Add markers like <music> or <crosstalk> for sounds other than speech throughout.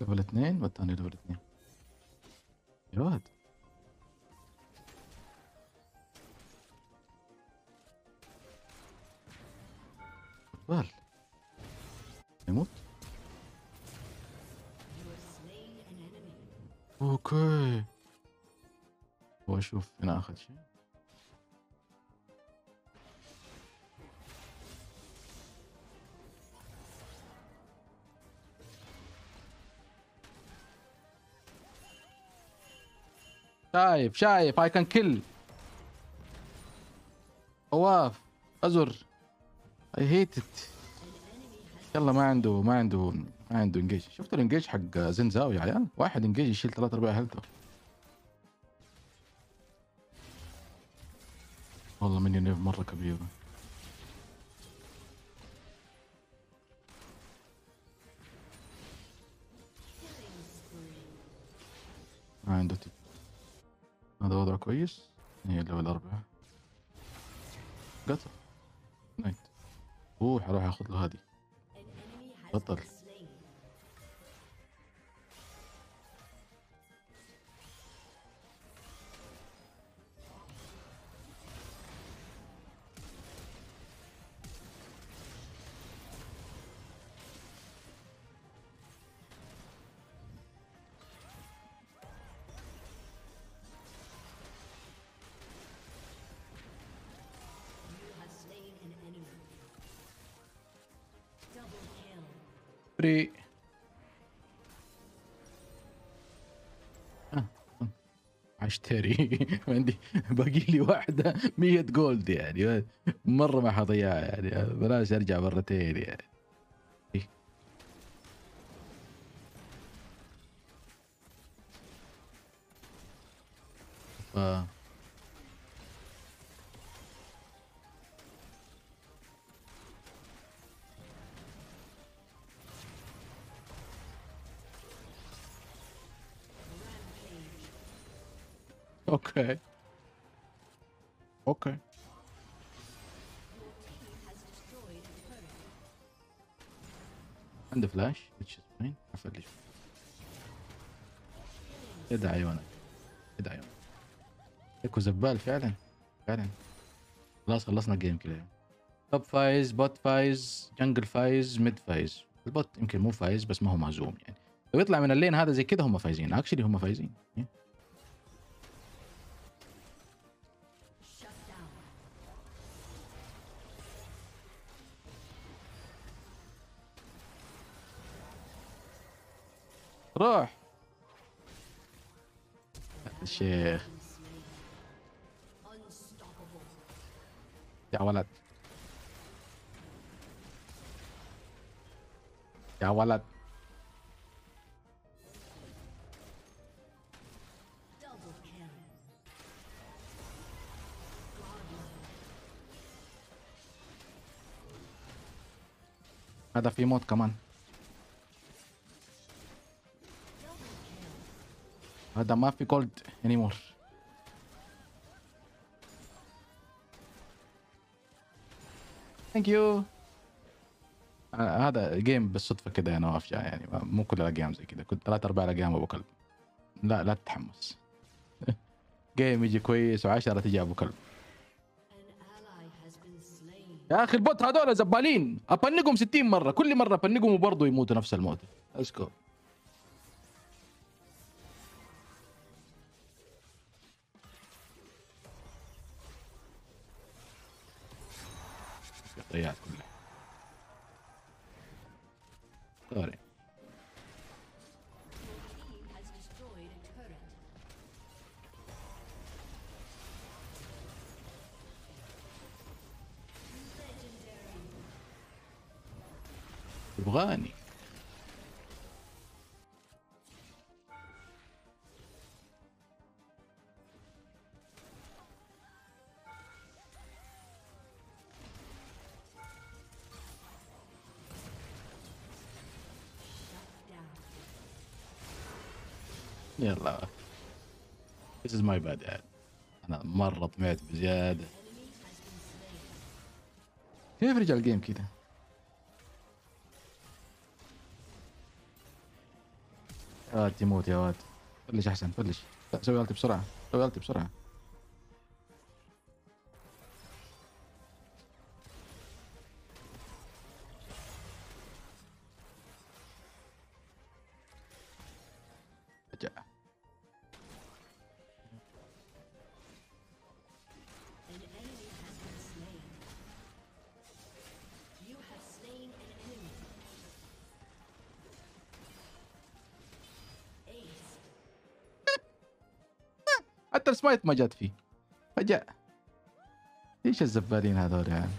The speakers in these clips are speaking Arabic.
level اثنين والثاني level اثنين يا ولد بال. يموت. okay. هو أشوف هنا اخذ شيء. شايف شايف. اي كان كل طواف أزر. اي هيت ات يلا ما عنده ما عنده ما عنده انجيج شفتوا الانجيج حق زنزاو يا عيال؟ واحد انجيج يشيل ثلاث ارباع هيلته والله مني نيف مرة كبيره ما عنده TP هذا وضع كويس. هي ال level أربعة قتل. nice. روح أروح أخذ له هذه. بطل. free آه، آه. اشتري عندي باقي لي واحدة 100 gold يعني. مرة ما حضيعها يعني. بلاش أرجع مرتين يعني. إيه. ف okay okay عنده flash which is fine. افلش ادعى عيونك. ادعى عيونك. Ekko زبال فعلا. فعلا. خلاص خلصنا ال game كذا top فايز bot فايز jungle فايز mid فايز ال bot يمكن مو فايز بس ما هو مهزوم يعني. لو يطلع من اللين هذا زي كذا هم فايزين. اكشلي هم فايزين. روح الشيخ يا ولد. يا ولد. هذا في موت كمان. هذا ما في جولد anymore. thank you هذا game بالصدفة كده يا نواف جاء يعني مو كل الاجيام زي كده كنت ثلاث ارباع الاجيام ابو كلب لا لا تتحمس. <laughs> game يجي كويس و10 تجي أبو كلب. يا أخي ال bot هذول زبالين أبنقهم 60 مرة كل مرة أبنقهم وبرضه يموتوا نفس الموت. اسكت ضيعت كلها سوري يلا. This is my bad يعني أنا مرة طمعت بزيادة. كيف رجع الجيم كذا؟ يا واد تموت يا واد. فلش أحسن فلش. لا سوي التي بسرعة. سوي التي بسرعة. رجع. حتى السمايت ما جات فيه. فجأة. إيش الزبالين هذول يعني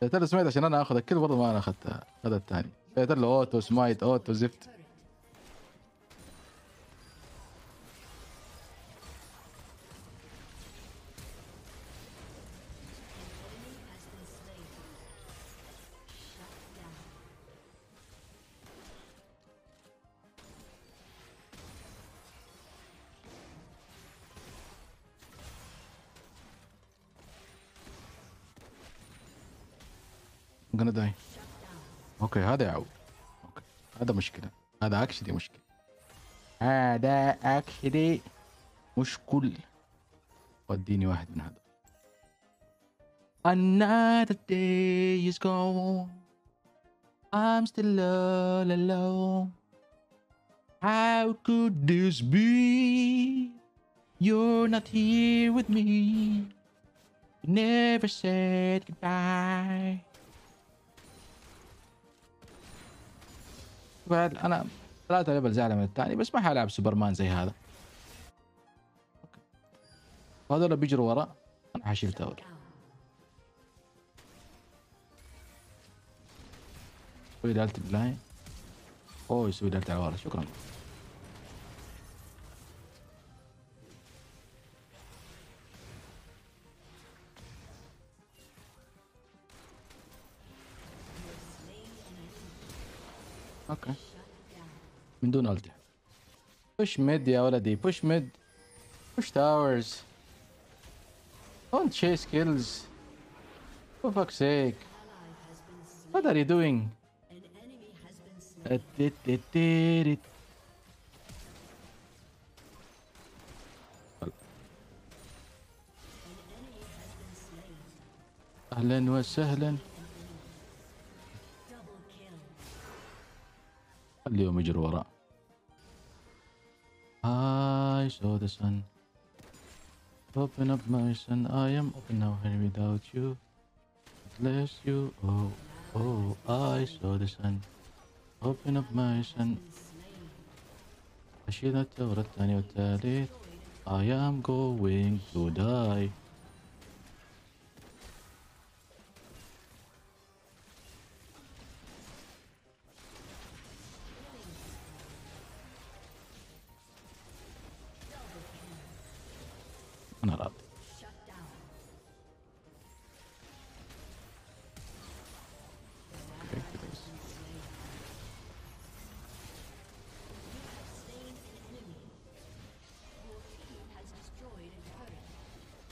ترى سمعت عشان أنا اخذ الكل برضه ما أنا أخذتها. اخذت الثاني ترى له أوتو سمايت أوتو زفت. I'm gonna die okay هذا يعود okay هذا مشكلة هذا actually مشكلة هذا actually مشكل وديني واحد من هذا Another day is gone I'm still all alone How could this be? You're not here with me You never said goodbye أنا ثلاثة ليفل زعلة من الثاني بس ما حلعب سوبرمان زي هذا. هذول بيجروا ورا أنا حشيل تاور يسوي دالت بلاين أوه يسوي دالت على ورا شكرا. أوكي من دون التي بوش ميد يا ولدي بوش ميد بوش تاورز Don't chase kills. For fuck's sake. What are you doing? أهلا وسهلا خليهم يجروا وراء I saw the sun Open up my son I am open now here without you Bless you oh oh I saw the sun Open up my son أشيل التورة الثاني والثالث I am going to die أنا راضي.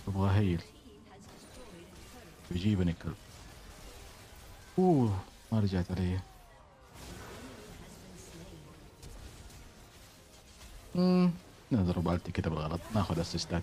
أبغى هيل بيجيبني الكلب أوه ما رجعت علي امم نضرب ألتي كده بالغلط. ناخذ اسيستات